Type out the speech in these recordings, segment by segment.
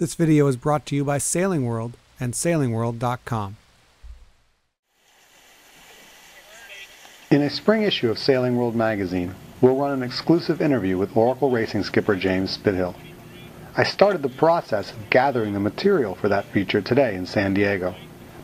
This video is brought to you by Sailing World and SailingWorld.com. In a spring issue of Sailing World magazine, we'll run an exclusive interview with Oracle Racing skipper James Spithill. I started the process of gathering the material for that feature today in San Diego.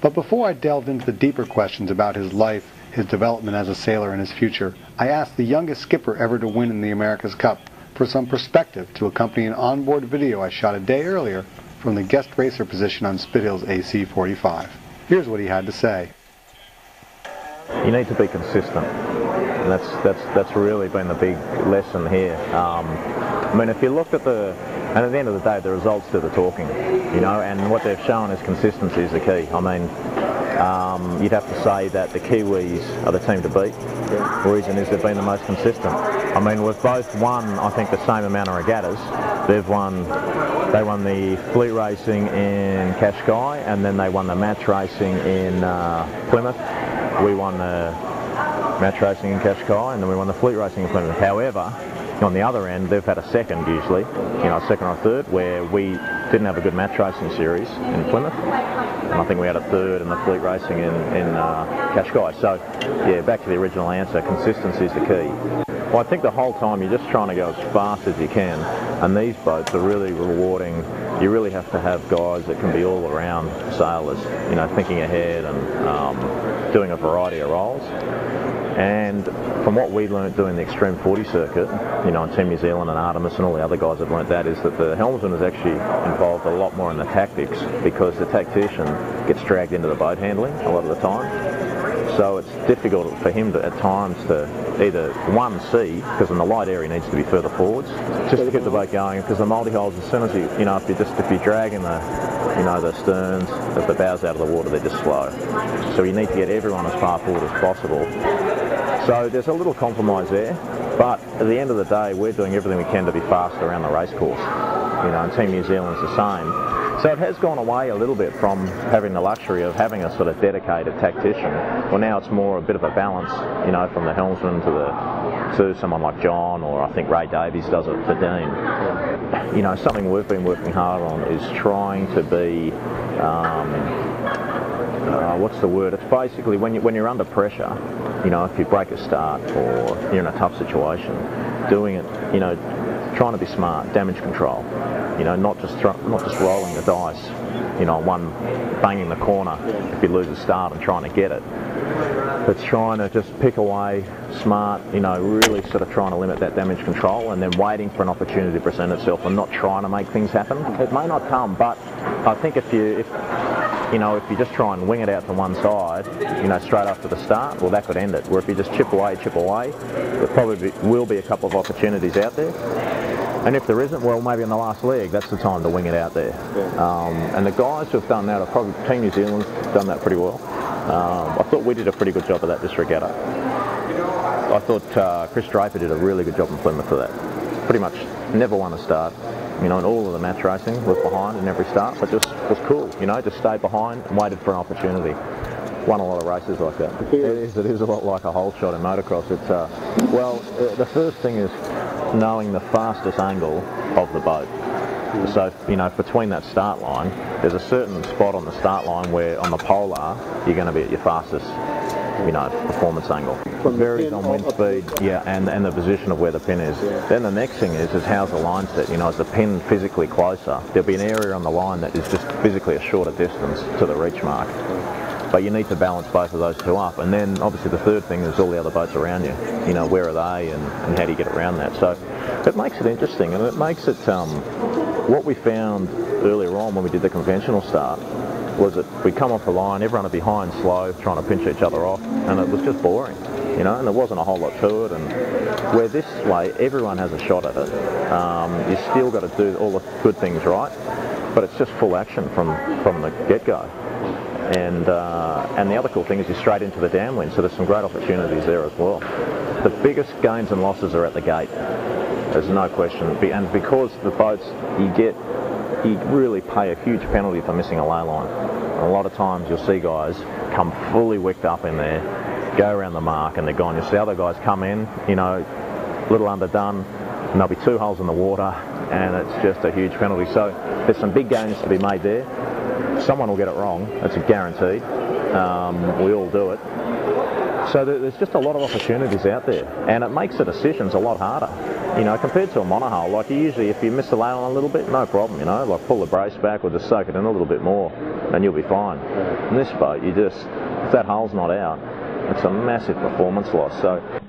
But before I delved into the deeper questions about his life, his development as a sailor, and his future, I asked the youngest skipper ever to win in the America's Cup for some perspective to accompany an onboard video I shot a day earlier from the guest racer position on Spithill's AC-45. Here's what he had to say. You need to be consistent. And that's that's that's really been the big lesson here. Um, I mean, if you look at the and at the end of the day, the results do the talking, you know, and what they've shown is consistency is the key. I mean, um, you'd have to say that the Kiwis are the team to beat. The reason is they've been the most consistent. I mean, we've both won, I think, the same amount of regattas. They've won, they won the fleet racing in Cascais, and then they won the match racing in uh, Plymouth. We won the match racing in Cascais, and then we won the fleet racing in Plymouth. However, on the other end, they've had a second usually, you know, a second or third, where we didn't have a good match racing series in Plymouth, and I think we had a third in the fleet racing in, in uh, Cascais. So, yeah, back to the original answer, consistency is the key. Well, I think the whole time you're just trying to go as fast as you can, and these boats are really rewarding. You really have to have guys that can be all around sailors, you know, thinking ahead and um, doing a variety of roles. And from what we learnt doing the Extreme 40 circuit, you know, on Team New Zealand and Artemis and all the other guys have learnt that, is that the helmsman is actually involved a lot more in the tactics because the tactician gets dragged into the boat handling a lot of the time. So it's difficult for him to, at times to either one see because in the light area needs to be further forwards just to keep the boat going because the multi-hulls as soon as you you know if you just if you're dragging the you know the sterns if the bows out of the water they're just slow so you need to get everyone as far forward as possible so there's a little compromise there but at the end of the day we're doing everything we can to be fast around the race course you know and Team New Zealand's the same so it has gone away a little bit from having the luxury of having a sort of dedicated tactician. Well, now it's more a bit of a balance, you know, from the helmsman to the to someone like John, or I think Ray Davies does it for Dean. You know, something we've been working hard on is trying to be. Um, what's the word? It's basically when you when you're under pressure, you know, if you break a start or you're in a tough situation, doing it, you know, trying to be smart, damage control. You know, not just not just rolling the dice. You know, one banging the corner if you lose a start and trying to get it. But trying to just pick away, smart. You know, really sort of trying to limit that damage control, and then waiting for an opportunity to present itself, and not trying to make things happen. It may not come, but I think if you if you know, if you just try and wing it out to one side, you know, straight after the start, well, that could end it. Where if you just chip away, chip away, there probably will be a couple of opportunities out there. And if there isn't, well, maybe in the last leg, that's the time to wing it out there. Um, and the guys who've done that, are probably Team New Zealand's done that pretty well. Um, I thought we did a pretty good job of that this regatta. I thought uh, Chris Draper did a really good job in Plymouth for that. Pretty much never won a start. You know, in all of the match racing was behind in every start, but just was cool. You know, just stayed behind and waited for an opportunity won a lot of races like that. It is, it is a lot like a hole shot in motocross. It's uh, well, uh, the first thing is knowing the fastest angle of the boat. So, you know, between that start line, there's a certain spot on the start line where on the polar, you're going to be at your fastest, you know, performance angle. From it varies on wind speed, yeah, and, and the position of where the pin is. Yeah. Then the next thing is, is how's the line set? You know, is the pin physically closer? There'll be an area on the line that is just physically a shorter distance to the reach mark. But you need to balance both of those two up. And then obviously the third thing is all the other boats around you. You know, where are they and, and how do you get around that? So it makes it interesting and it makes it, um, what we found earlier on when we did the conventional start was that we come off the line, everyone behind slow, trying to pinch each other off, and it was just boring, you know, and there wasn't a whole lot to it. And where this way, everyone has a shot at it. Um, you still got to do all the good things right, but it's just full action from, from the get-go. And, uh, and the other cool thing is you're straight into the downwind, so there's some great opportunities there as well. The biggest gains and losses are at the gate. There's no question. And because the boats, you get, you really pay a huge penalty for missing a lay line. A lot of times you'll see guys come fully wicked up in there, go around the mark and they're gone. You'll see other guys come in, you know, a little underdone, and there'll be two holes in the water and it's just a huge penalty. So there's some big gains to be made there. Someone will get it wrong. That's a guaranteed. Um, we all do it. So there's just a lot of opportunities out there, and it makes the decisions a lot harder. You know, compared to a monohull, like you usually, if you miss the lane a little bit, no problem. You know, like pull the brace back or just soak it in a little bit more, and you'll be fine. In this boat, you just if that hull's not out, it's a massive performance loss. So